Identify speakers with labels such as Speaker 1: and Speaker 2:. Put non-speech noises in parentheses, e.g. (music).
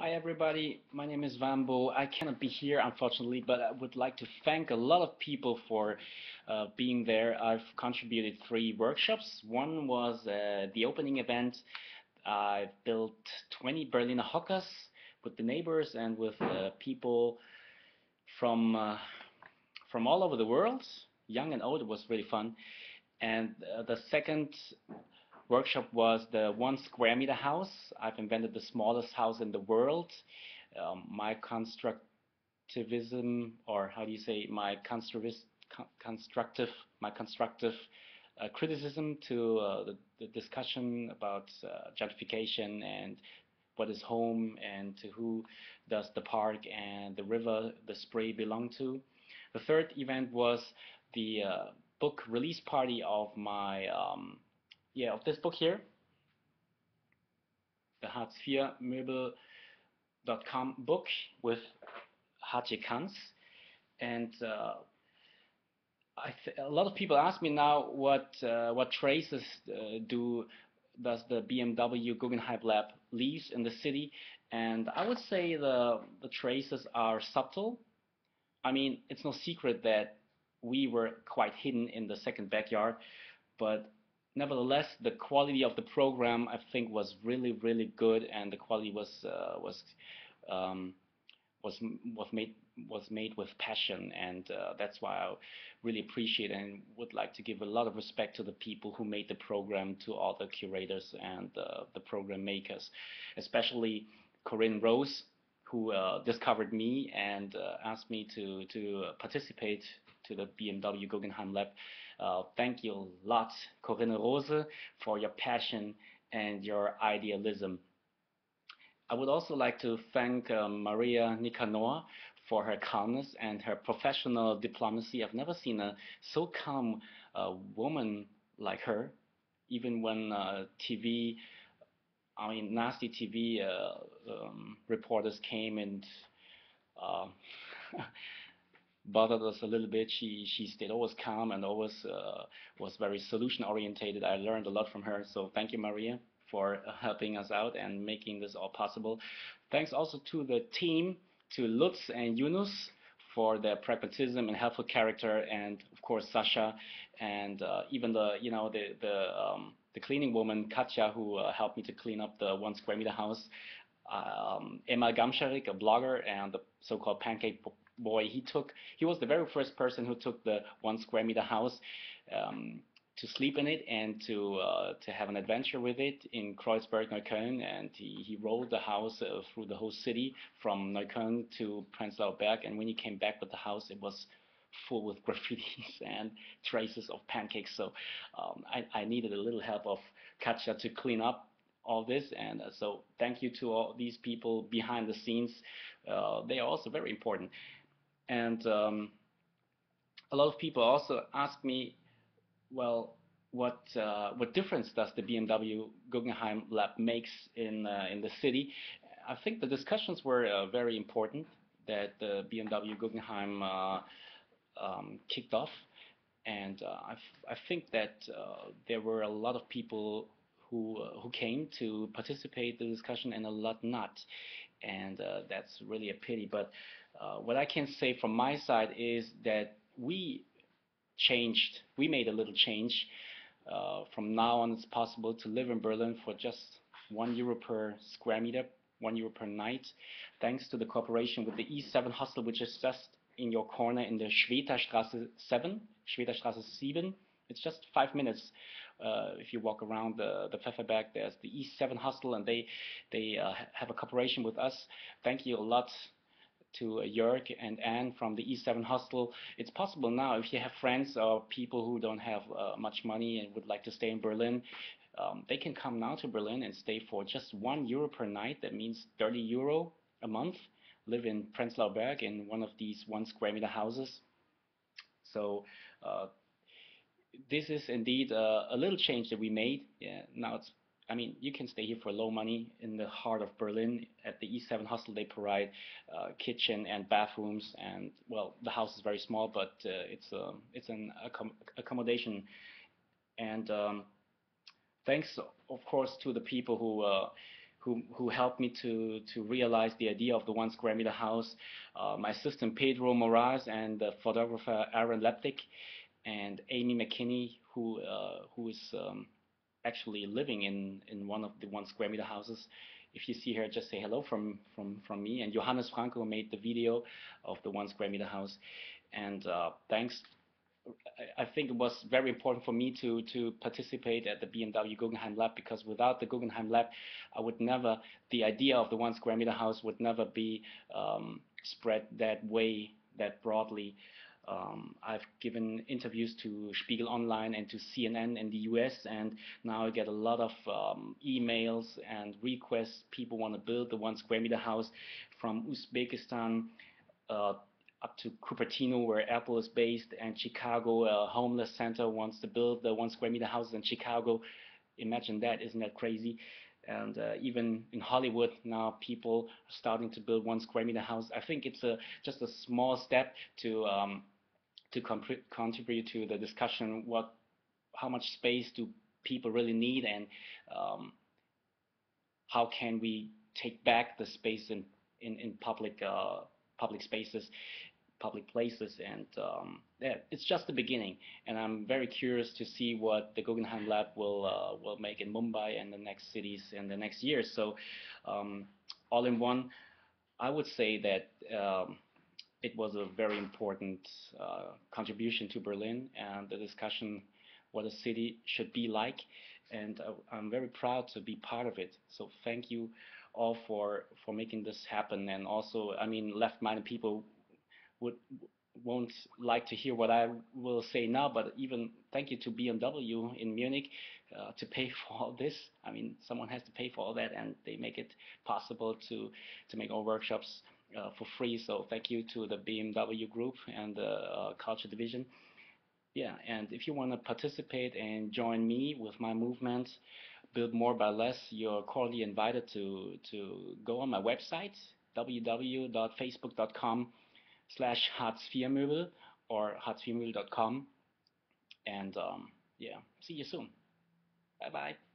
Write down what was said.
Speaker 1: Hi everybody, my name is Van Bo. I cannot be here unfortunately, but I would like to thank a lot of people for uh, being there. I've contributed three workshops. One was uh, the opening event. I built 20 Berliner Hockers with the neighbors and with uh, people from uh, from all over the world, young and old. It was really fun. And uh, the second workshop was the one square meter house. I've invented the smallest house in the world. Um, my constructivism, or how do you say, my constructive, my constructive uh, criticism to uh, the, the, discussion about uh, gentrification and what is home and to who does the park and the river, the Spree belong to. The third event was the uh, book release party of my um, yeah, of this book here, the Hartz book with Hatje Cantz. And uh, a lot of people ask me now what uh, what traces uh, do does the BMW Guggenheim Lab leaves in the city, and I would say the the traces are subtle. I mean, it's no secret that we were quite hidden in the second backyard, but nevertheless, the quality of the program I think was really really good, and the quality was uh, was um, was was made was made with passion, and uh, that's why I really appreciate and would like to give a lot of respect to the people who made the program, to all the curators and uh, the program makers, especially Corinne Rose, who uh, discovered me and uh, asked me to to participate to the BMW Guggenheim Lab. Uh, thank you a lot, Corinne Rose, for your passion and your idealism. I would also like to thank uh, Maria Nicanor for her calmness and her professional diplomacy. I've never seen a so calm uh, woman like her, even when uh, TV, I mean, nasty TV uh, um, reporters came and uh, bothered us a little bit. She she stayed always calm and always uh, was very solution orientated. I learned a lot from her. So thank you, Maria, for helping us out and making this all possible. Thanks also to the team, to Lutz and Yunus for their pragmatism and helpful character, and of course Sascha, and uh, even the you know the the um, the cleaning woman Katja who uh, helped me to clean up the one square meter house. Um, Emal Ghamsharick, a blogger, and the so-called pancake boy, he took, he was the very first person who took the one square meter house um, to sleep in it and to uh, to have an adventure with it in Kreuzberg, Neukölln, and he, he rolled the house uh, through the whole city from Neukölln to Prenzlauer Berg, and when he came back with the house, it was full with (laughs) graffitis and traces of pancakes. So um, I, I needed a little help of Katja to clean up all this. And uh, so thank you to all these people behind the scenes. Uh, they are also very important. And um, a lot of people also ask me, well, what uh, what difference does the BMW Guggenheim Lab makes in uh, in the city? I think the discussions were uh, very important that the BMW Guggenheim uh, um, kicked off, and uh, I, I think that uh, there were a lot of people who who came to participate in the discussion and a lot not, and that's really a pity. But uh, what I can say from my side is that we changed, we made a little change. Uh, from now on, it's possible to live in Berlin for just one euro per square meter, one euro per night, thanks to the cooperation with the E7 hostel, which is just in your corner in the Schwedterstraße 7, Schwedterstraße 7. It's just five minutes uh, if you walk around the, the Pfefferberg. There's the E7 hostel, and they they uh, have a cooperation with us. Thank you a lot to Jörg and Anne from the E7 Hostel. It's possible now if you have friends or people who don't have uh, much money and would like to stay in Berlin, um, they can come now to Berlin and stay for just one euro per night. That means 30 euro a month. Live in Prenzlauer Berg in one of these one square meter houses. So uh, this is indeed uh, a little change that we made. Yeah, now it's I mean, you can stay here for low money in the heart of Berlin. At the E7 hostel, they provide uh, kitchen and bathrooms, and well, the house is very small, but uh, it's a uh, it's an accom accommodation. And um, thanks, of course, to the people who uh, who, who helped me to, to realize the idea of the one square meter house, uh, my assistant Pedro Moraes and the photographer Aran Leptig and Amy McKinney, who, uh, who is um, actually living in, in one of the one square meter houses. If you see her, just say hello from, from, from me. And Johannes Franke made the video of the one square meter house. And uh, thanks I think it was very important for me to to participate at the BMW Guggenheim Lab because without the Guggenheim Lab, I would never the idea of the one square meter house would never be um, spread that way that broadly. Um, I've given interviews to Spiegel Online and to CNN in the US, and now I get a lot of um, emails and requests. People want to build the one square meter house from Uzbekistan uh, up to Cupertino, where Apple is based, and Chicago, a homeless center wants to build the one square meter houses in Chicago. Imagine that, isn't that crazy? And uh, even in Hollywood now, people are starting to build one square meter house. I think it's a just a small step to um, to contribute to the discussion. What, how much space do people really need, and um, how can we take back the space in in, in public uh, public spaces public places and um, yeah, it's just the beginning and I'm very curious to see what the Guggenheim Lab will uh, will make in Mumbai and the next cities in the next years so um, all in one I would say that um, it was a very important uh, contribution to Berlin and the discussion what a city should be like. And uh, I'm very proud to be part of it. So thank you all for for making this happen. And also I mean left-minded people would won't like to hear what I will say now, but even thank you to BMW in Munich uh, to pay (laughs) for all this. I mean, someone has to pay for all that, and they make it possible to to make our workshops uh, for free. So thank you to the BMW Group and the uh, Culture Division. Yeah, and if you want to participate and join me with my movement, Build More by Less, you're cordially invited to to go on my website www.facebook.com slash Hartz4Möbel or hartz4möbel.com. And um, yeah, see you soon. Bye bye.